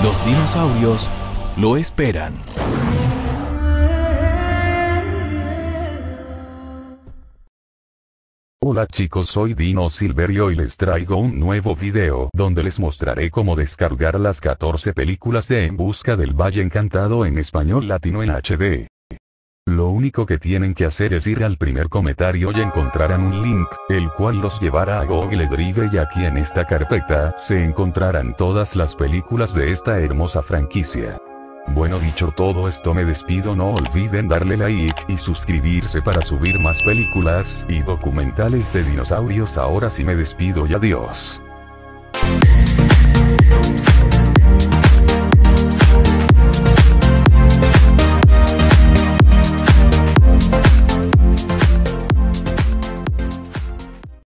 dinosaurios lo esperan. Hola chicos soy Dino Silverio y les traigo un nuevo video donde les mostraré cómo descargar las 14 películas de En Busca del Valle Encantado en español latino en HD. Lo único que tienen que hacer es ir al primer comentario y encontrarán un link, el cual los llevará a Google Drive y aquí en esta carpeta se encontrarán todas las películas de esta hermosa franquicia. Bueno dicho todo esto me despido no olviden darle like y suscribirse para subir más películas y documentales de dinosaurios ahora sí me despido y adiós.